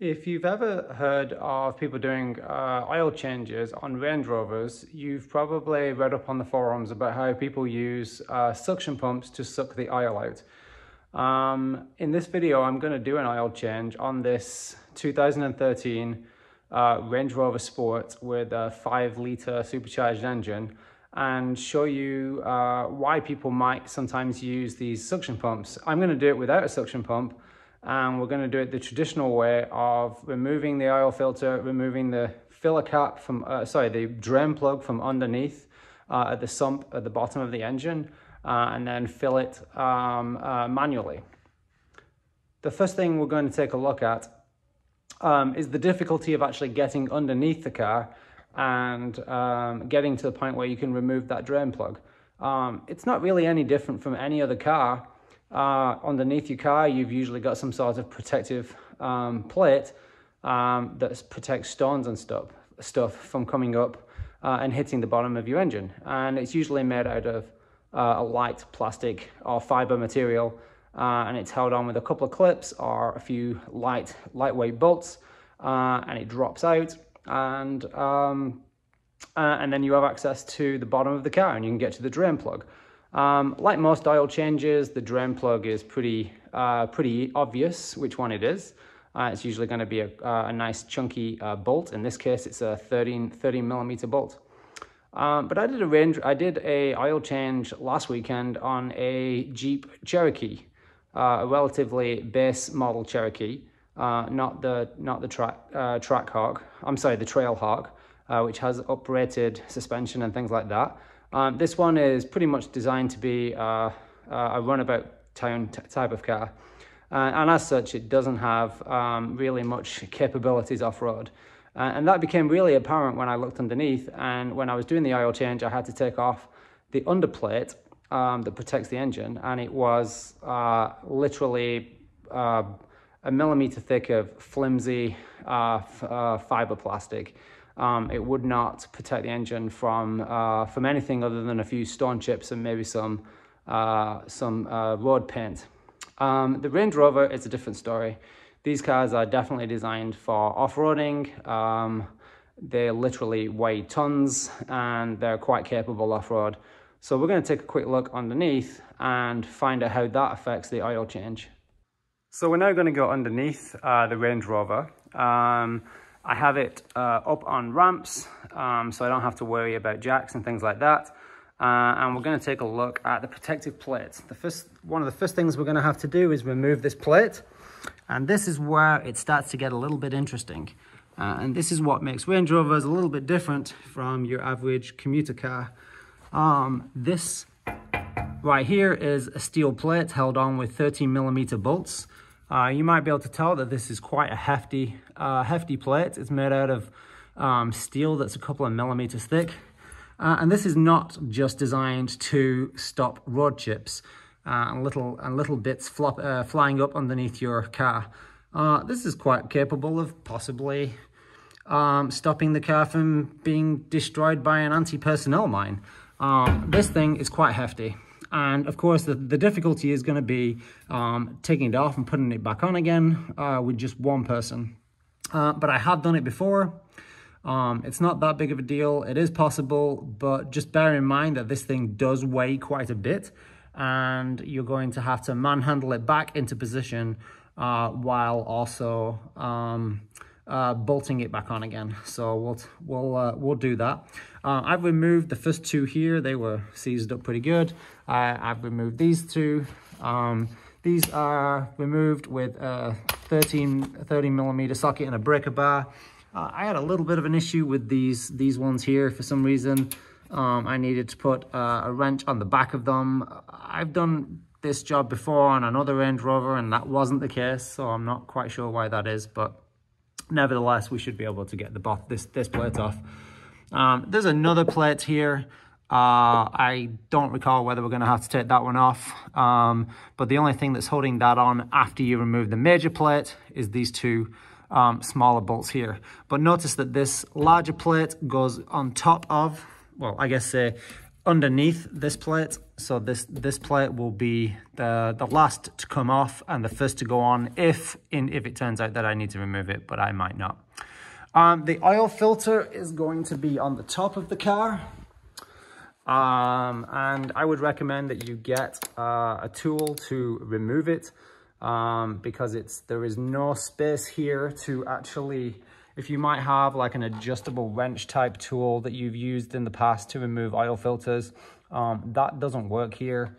If you've ever heard of people doing uh, oil changes on Range Rovers, you've probably read up on the forums about how people use uh, suction pumps to suck the oil out. Um, in this video, I'm going to do an oil change on this 2013 uh, Range Rover Sport with a 5 litre supercharged engine and show you uh, why people might sometimes use these suction pumps. I'm going to do it without a suction pump and we're going to do it the traditional way of removing the oil filter, removing the filler cap from, uh, sorry, the drain plug from underneath uh, at the sump at the bottom of the engine, uh, and then fill it um, uh, manually. The first thing we're going to take a look at um, is the difficulty of actually getting underneath the car and um, getting to the point where you can remove that drain plug. Um, it's not really any different from any other car uh, underneath your car, you've usually got some sort of protective um, plate um, that protects stones and stuff, stuff from coming up uh, and hitting the bottom of your engine. And it's usually made out of uh, a light plastic or fiber material, uh, and it's held on with a couple of clips or a few light, lightweight bolts, uh, and it drops out. And um, uh, and then you have access to the bottom of the car, and you can get to the drain plug. Um, like most oil changes, the drain plug is pretty, uh, pretty obvious which one it is. Uh, it's usually going to be a, uh, a nice chunky uh, bolt. In this case, it's a 13, 13 millimeter bolt. Um, but I did a range, I did a oil change last weekend on a Jeep Cherokee, uh, a relatively base model Cherokee, uh, not the not the track Trackhawk. I'm sorry, the trail Trailhawk, which has uprated suspension and things like that. Um, this one is pretty much designed to be uh, a runabout town type of car. Uh, and as such, it doesn't have um, really much capabilities off-road. Uh, and that became really apparent when I looked underneath. And when I was doing the oil change, I had to take off the underplate um, that protects the engine. And it was uh, literally uh, a millimeter thick of flimsy uh, uh, fiber plastic um, it would not protect the engine from uh, from anything other than a few stone chips and maybe some uh, some uh, road paint. Um, the Range Rover is a different story. These cars are definitely designed for off-roading. Um, they literally weigh tons and they're quite capable off-road. So we're going to take a quick look underneath and find out how that affects the oil change. So we're now going to go underneath uh, the Range Rover. Um, I have it uh, up on ramps, um, so I don't have to worry about jacks and things like that. Uh, and we're going to take a look at the protective plate. The first, one of the first things we're going to have to do is remove this plate. And this is where it starts to get a little bit interesting. Uh, and this is what makes Range Rovers a little bit different from your average commuter car. Um, this right here is a steel plate held on with 13 millimeter bolts. Uh, you might be able to tell that this is quite a hefty, uh, hefty plate. It's made out of um, steel that's a couple of millimeters thick. Uh, and this is not just designed to stop road chips uh, and little and little bits flop, uh, flying up underneath your car. Uh, this is quite capable of possibly um, stopping the car from being destroyed by an anti-personnel mine. Um, this thing is quite hefty. And of course, the, the difficulty is going to be um, taking it off and putting it back on again uh, with just one person. Uh, but I have done it before. Um, it's not that big of a deal. It is possible, but just bear in mind that this thing does weigh quite a bit and you're going to have to manhandle it back into position uh, while also um, uh, bolting it back on again. So we'll we'll uh, we'll do that. Uh, I've removed the first two here. They were seized up pretty good. I've removed these two. Um, these are removed with a 13, 13 millimeter socket and a breaker bar. Uh, I had a little bit of an issue with these these ones here for some reason. Um, I needed to put uh, a wrench on the back of them. I've done this job before on another Range Rover and that wasn't the case, so I'm not quite sure why that is, but nevertheless, we should be able to get the both, this, this plate off. Um, there's another plate here. Uh, I don't recall whether we're going to have to take that one off. Um, but the only thing that's holding that on after you remove the major plate is these two um, smaller bolts here. But notice that this larger plate goes on top of, well, I guess uh, underneath this plate. So this, this plate will be the, the last to come off and the first to go on if, in, if it turns out that I need to remove it, but I might not. Um, the oil filter is going to be on the top of the car. Um, and I would recommend that you get uh, a tool to remove it um, because it's there is no space here to actually, if you might have like an adjustable wrench type tool that you've used in the past to remove oil filters, um, that doesn't work here.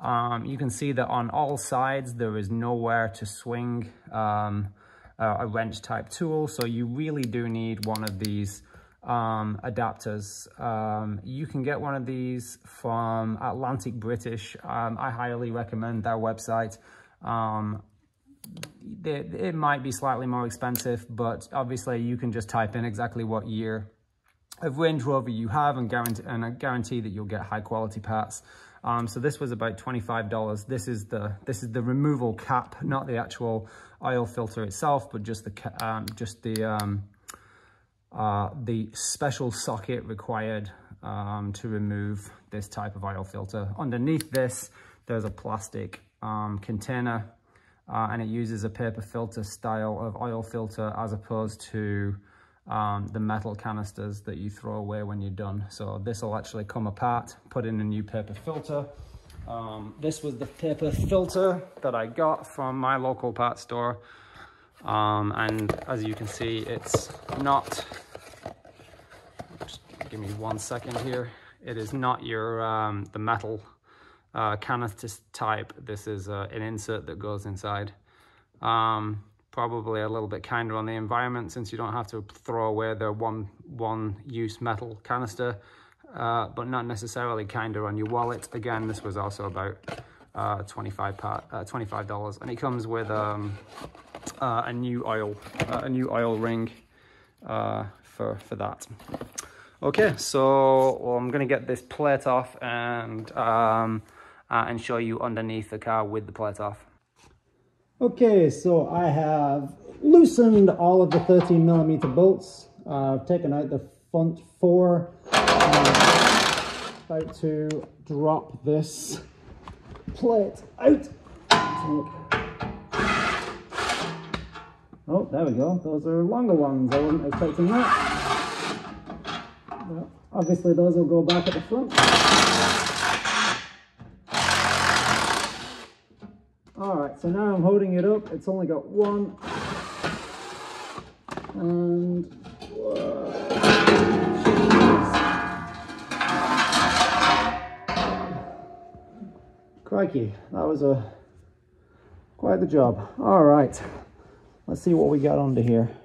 Um, you can see that on all sides, there is nowhere to swing um, a wrench type tool. So you really do need one of these um, adapters. Um, you can get one of these from Atlantic British. Um, I highly recommend their website. Um, it might be slightly more expensive, but obviously you can just type in exactly what year of Range Rover you have and guarantee, and I guarantee that you'll get high quality parts. Um, so this was about $25. This is the this is the removal cap, not the actual oil filter itself, but just the um, just the um, uh, the special socket required um, to remove this type of oil filter. Underneath this, there's a plastic um, container uh, and it uses a paper filter style of oil filter as opposed to um, the metal canisters that you throw away when you're done. So this will actually come apart, put in a new paper filter. Um, this was the paper filter that I got from my local parts store. Um, and as you can see, it's not, just give me one second here. It is not your, um, the metal uh, canister type. This is uh, an insert that goes inside. Um, probably a little bit kinder on the environment since you don't have to throw away the one one use metal canister, uh, but not necessarily kinder on your wallet. Again, this was also about uh, 25 part, uh, $25 and it comes with um, uh, a new oil, uh, a new oil ring uh, for, for that. Okay, so well, I'm gonna get this plate off and, um, uh, and show you underneath the car with the plate off. Okay, so I have loosened all of the 13 millimeter bolts. Uh, I've taken out the front four. about to drop this plate out. Oh, there we go. Those are longer ones. I wasn't expecting that. Well, obviously, those will go back at the front. So now I'm holding it up. It's only got one. And Crikey, that was a quite the job. All right, let's see what we got under here.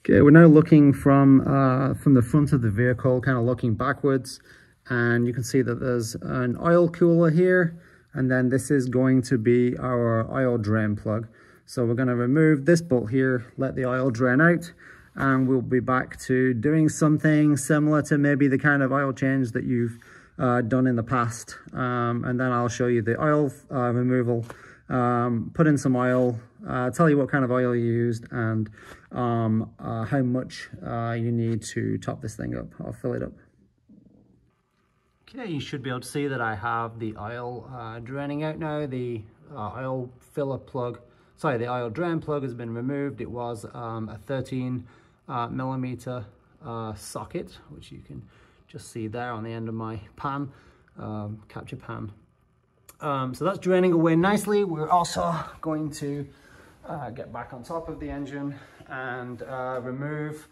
Okay, we're now looking from uh, from the front of the vehicle, kind of looking backwards, and you can see that there's an oil cooler here, and then this is going to be our oil drain plug. So we're going to remove this bolt here, let the oil drain out, and we'll be back to doing something similar to maybe the kind of oil change that you've uh, done in the past. Um, and then I'll show you the oil uh, removal, um, put in some oil, uh, tell you what kind of oil you used and um, uh, how much uh, you need to top this thing up. I'll fill it up. Okay, you should be able to see that I have the oil uh, draining out now. The oil filler plug, sorry, the oil drain plug has been removed. It was um, a 13 millimeter socket, which you can just see there on the end of my pan, um, capture pan. Um, so that's draining away nicely. We're also going to uh, get back on top of the engine and uh, remove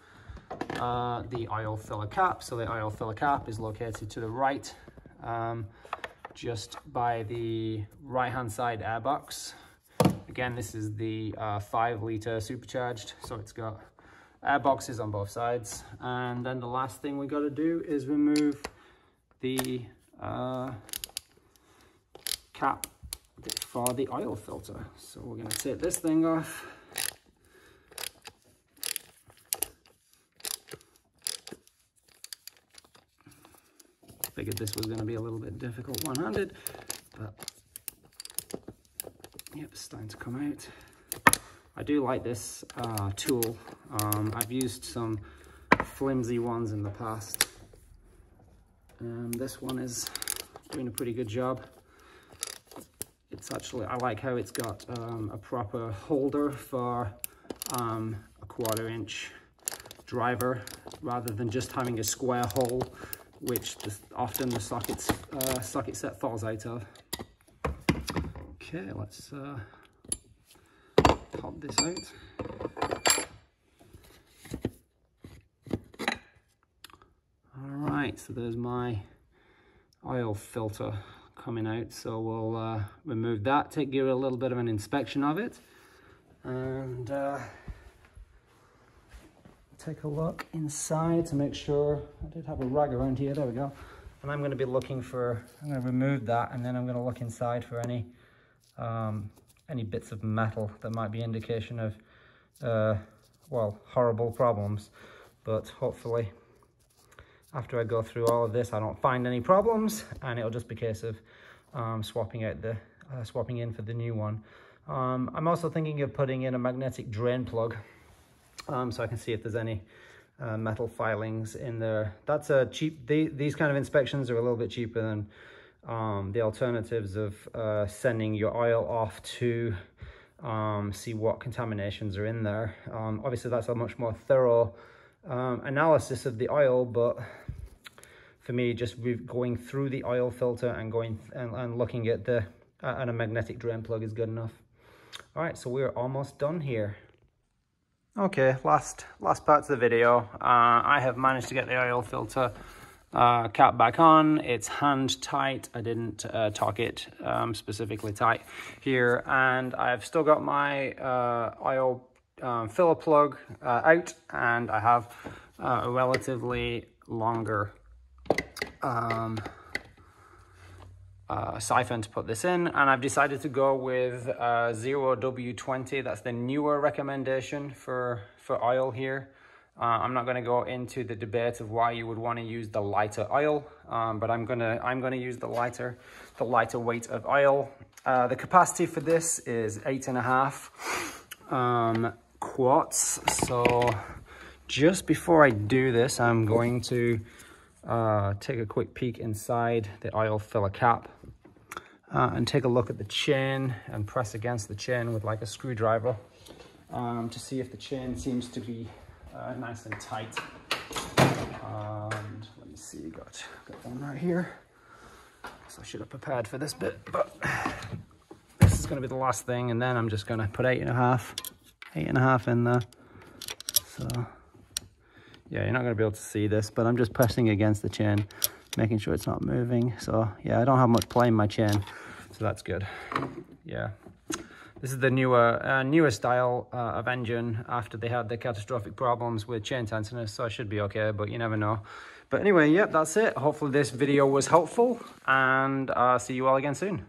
uh, the oil filler cap. So the oil filler cap is located to the right, um, just by the right hand side airbox. Again, this is the uh, five liter supercharged, so it's got air boxes on both sides. And then the last thing we got to do is remove the uh, cap for the oil filter. So we're going to take this thing off. Figured this was going to be a little bit difficult one-handed, but yep, starting to come out. I do like this uh, tool. Um, I've used some flimsy ones in the past. Um, this one is doing a pretty good job. It's actually, I like how it's got um, a proper holder for um, a quarter inch driver rather than just having a square hole which the, often the sockets, uh, socket set falls out of. Okay, let's uh, pop this out. All right, so there's my oil filter coming out. So we'll uh, remove that, take you a little bit of an inspection of it. And uh, take a look inside to make sure, I did have a rag around here, there we go. And I'm gonna be looking for, I'm gonna remove that and then I'm gonna look inside for any um, any bits of metal that might be indication of, uh, well, horrible problems. But hopefully after I go through all of this, I don't find any problems and it'll just be a case of um, swapping out the, uh, swapping in for the new one. Um, I'm also thinking of putting in a magnetic drain plug um, so I can see if there's any uh, metal filings in there. That's a cheap, they, these kind of inspections are a little bit cheaper than um, the alternatives of uh, sending your oil off to um, see what contaminations are in there. Um, obviously that's a much more thorough um, analysis of the oil, but for me, just going through the oil filter and going and, and looking at the uh, and a magnetic drain plug is good enough. All right, so we're almost done here. Okay, last last parts of the video. Uh, I have managed to get the oil filter uh, cap back on. It's hand tight. I didn't uh, it um, specifically tight here. And I've still got my uh, oil um, filler plug uh, out and I have uh, a relatively longer um, uh, siphon to put this in and I've decided to go with uh, 0W20 that's the newer recommendation for for oil here. Uh, I'm not going to go into the debate of why you would want to use the lighter oil um, but I'm gonna I'm gonna use the lighter the lighter weight of oil. Uh, the capacity for this is eight and a half um, quarts. So just before I do this I'm going to uh, take a quick peek inside the oil filler cap uh, and take a look at the chain and press against the chain with like a screwdriver um, to see if the chain seems to be uh, nice and tight. And let me see, got, got one right here. So I should have prepared for this bit, but this is gonna be the last thing. And then I'm just gonna put eight and a half, eight and a half in there. So yeah, you're not gonna be able to see this, but I'm just pressing against the chain, making sure it's not moving. So yeah, I don't have much play in my chain, so that's good. Yeah. This is the newer uh, newer style uh, of engine after they had the catastrophic problems with chain tensioners, so I should be okay, but you never know. But anyway, yep, that's it. Hopefully this video was helpful, and I'll uh, see you all again soon.